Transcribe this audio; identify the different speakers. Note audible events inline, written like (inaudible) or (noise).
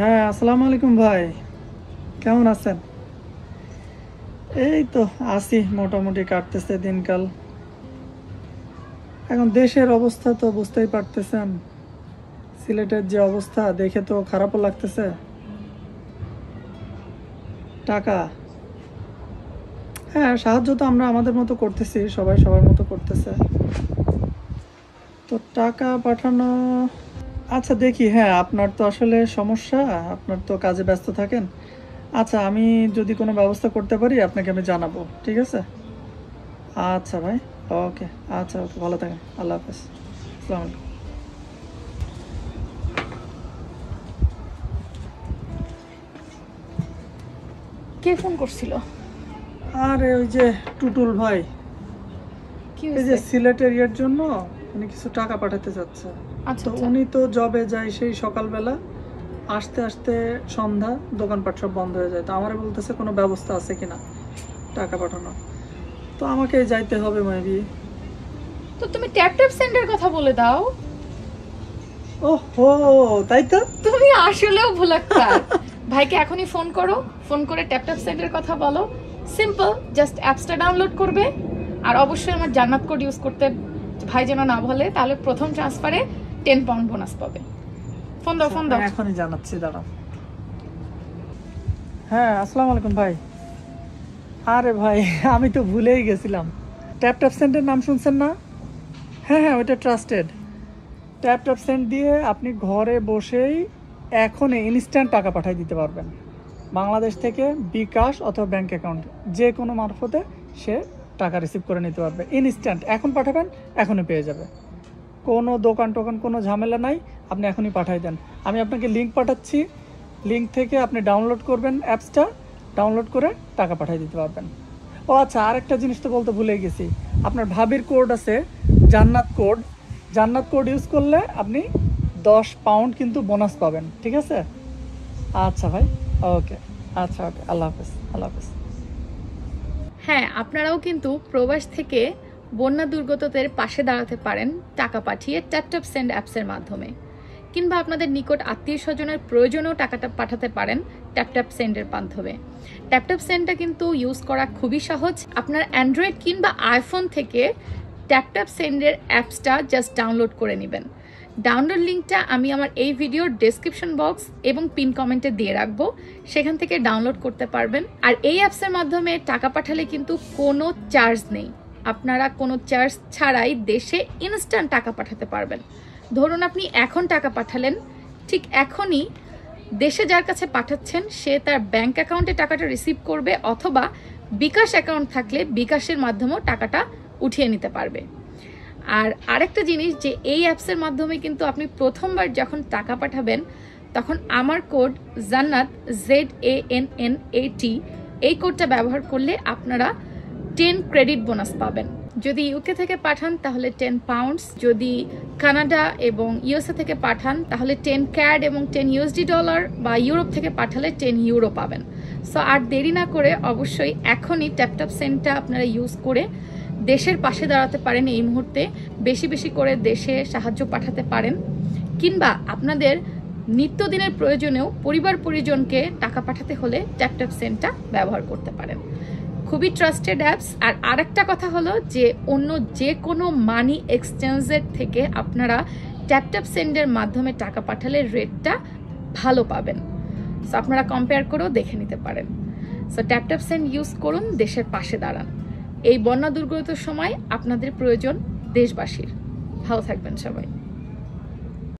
Speaker 1: হ্যাঁ আসসালামু আলাইকুম ভাই। কেমন আছেন? এই তো আছি, মোটামুটি কাটতেছে দিনকাল। এখন দেশের অবস্থা তো বুঝতেই পারতেছেন। সিলেটের যে অবস্থা, দেখে তো খারাপও লাগতেছে। টাকা। হ্যাঁ সাহায্য তো আমরা আমাদের মতো করতেছি, সবাই সবার মতো করতেছে। তো টাকা পাঠানো আচ্ছা দেখি হ্যাঁ আপনার তো আসলে সমস্যা আপনার তো কাজে ব্যস্ত থাকেন। আচ্ছা আমি যদি কোনো ব্যবস্থা করতে পারি আপনাকে আমি জানাব ঠিক আছে? আচ্ছা ভাই ওকে আচ্ছা ওকে ভালো থাকেন আল্লাহ হাফেজ আসসালামু আলাইকুম।
Speaker 2: কে ফোন করছিল?
Speaker 1: আরে ওই যে টুটুল ভাই।
Speaker 2: কি
Speaker 1: এই যে সিলেটের ইয়ের জন্য উনি কিছু টাকা পাঠাতে চাচ্ছে।
Speaker 2: আচ্ছা
Speaker 1: তো
Speaker 2: আচ্ছা।
Speaker 1: উনি তো জবে যায় সেই সকালবেলা আসতে আসতে সন্ধ্যা দোকানপাট সব বন্ধ হয়ে যায়। তো আমারে বলতেছে কোনো ব্যবস্থা আছে কিনা টাকা পাঠানোর। তো আমাকে যাইতে হবে মেবি
Speaker 2: তো তুমি ট্যাপ ট্যাপ সেন্ডের কথা বলে দাও।
Speaker 1: ও হো তাই তো?
Speaker 2: তুমি আসলেও ভুলাক্কার। ভাইকে এখনই ফোন করো। ফোন করে ট্যাপ ট্যাপ সেন্ডের কথা বলো। সিম্পল জাস্ট অ্যাপসটা ডাউনলোড করবে। আর অবশ্যই আমার জান্নাত কোড ইউজ করতে ভাই যেন না বলে, তাহলে প্রথম ট্রান্সফারে টেন পাউন্ড বোনাস পাবে। ফোন দাও ফোন দাও।
Speaker 1: এখনই জানাচ্ছি, দাঁড়াও। হ্যাঁ আসসালামু আলাইকুম ভাই। আরে ভাই, (laughs) আমি তো ভুলেই গেছিলাম। ট্যাপ ট্যাপ সেন্টের নাম শুনছেন না? হ্যাঁ হ্যাঁ ওইটা ট্রাস্টেড ট্যাপ ট্যাপ সেন্ট দিয়ে আপনি ঘরে বসেই এখনই ইনস্ট্যান্ট টাকা পাঠিয়ে দিতে পারবেন। বাংলাদেশ থেকে বিকাশ অথবা ব্যাংক অ্যাকাউন্ট যে কোনো মারফতে সে টাকা রিসিভ করে নিতে পারবে। ইনস্ট্যান্ট এখন পাঠাবেন, এখনই পেয়ে যাবে। কোনো দোকান টোকান, কোনো ঝামেলা নাই, আপনি এখনই পাঠিয়ে দেন। আমি আপনাকে লিঙ্ক পাঠাচ্ছি। লিঙ্ক থেকে আপনি ডাউনলোড করবেন অ্যাপসটা ডাউনলোড করে টাকা পাঠিয়ে দিতে পারবেন। ও আচ্ছা আরেকটা জিনিস তো বলতে ভুলে গেছি। আপনার ভাবির কোড আছে, জান্নাত কোড জান্নাত কোড ইউজ করলে আপনি দশ পাউন্ড কিন্তু বোনাস পাবেন, ঠিক আছে? আচ্ছা ভাই ওকে আচ্ছা ওকে আল্লাহ হাফেজ আল্লাহ হাফেজ।
Speaker 2: হ্যাঁ আপনারাও কিন্তু প্রবাস থেকে বন্যা দুর্গতদের পাশে দাঁড়াতে পারেন টাকা পাঠিয়ে ট্যাপটপ সেন্ড অ্যাপসের মাধ্যমে। কিংবা আপনাদের নিকট আত্মীয় স্বজনের প্রয়োজনেও টাকাটা পাঠাতে পারেন ট্যাপটপ সেন্ডের মাধ্যমে। ট্যাপটপ সেন্ডটা কিন্তু ইউজ করা খুবই সহজ। আপনার অ্যান্ড্রয়েড কিংবা আইফোন থেকে ট্যাপটপ সেন্ডের অ্যাপসটা জাস্ট ডাউনলোড করে নেবেন। ডাউনলোড লিঙ্কটা আমি আমার এই ভিডিওর ডেসক্রিপশন বক্স এবং পিন কমেন্টে দিয়ে রাখব। সেখান থেকে ডাউনলোড করতে পারবেন। আর এই অ্যাপসের মাধ্যমে টাকা পাঠালে কিন্তু কোনো চার্জ নেই। আপনারা কোনো চার্জ ছাড়াই দেশে ইনস্ট্যান্ট টাকা পাঠাতে পারবেন। ধরুন আপনি এখন টাকা পাঠালেন, ঠিক এখনই দেশে যার কাছে পাঠাচ্ছেন, সে তার ব্যাংক অ্যাকাউন্টে টাকাটা রিসিভ করবে অথবা বিকাশ অ্যাকাউন্ট থাকলে বিকাশের মাধ্যমেও টাকাটা উঠিয়ে নিতে পারবে। আর আরেকটা জিনিস যে এই অ্যাপসের মাধ্যমে কিন্তু আপনি প্রথমবার যখন টাকা পাঠাবেন, তখন আমার code Jannat Z A N N A T এই কোডটা ব্যবহার করলে আপনারা টেন ক্রেডিট বোনাস পাবেন। যদি ইউকে থেকে পাঠান, তাহলে টেন পাউন্ডস যদি কানাডা এবং ইউএসএ থেকে পাঠান, তাহলে টেন ক্যাড এবং টেন ইউএসডি ডলার বা ইউরোপ থেকে পাঠালে টেন ইউরো পাবেন। সো আর দেরি না করে অবশ্যই এখনই ট্যাপটপ সেন্টটা আপনারা ইউজ করে দেশের পাশে দাঁড়াতে পারেন এই মুহূর্তে, বেশি বেশি করে দেশে সাহায্য পাঠাতে পারেন, কিংবা আপনাদের নিত্যদিনের প্রয়োজনেও পরিবার পরিজনকে টাকা পাঠাতে হলে ট্যাপটপ সেন্টটা ব্যবহার করতে পারেন। খুবই ট্রাস্টেড অ্যাপস আর আরেকটা কথা হলো যে অন্য যে কোনো মানি এক্সচেঞ্জের থেকে আপনারা ট্যাপটপ সেন্ডের মাধ্যমে টাকা পাঠালে রেটটা ভালো পাবেন। সো আপনারা কম্পেয়ার করেও দেখে নিতে পারেন। সো ট্যাপটপ সেন্ড ইউজ করুন, দেশের পাশে দাঁড়ান। এই বন্যা দুর্গত সময় আপনাদের প্রয়োজন দেশবাসীর। ভালো থাকবেন সবাই।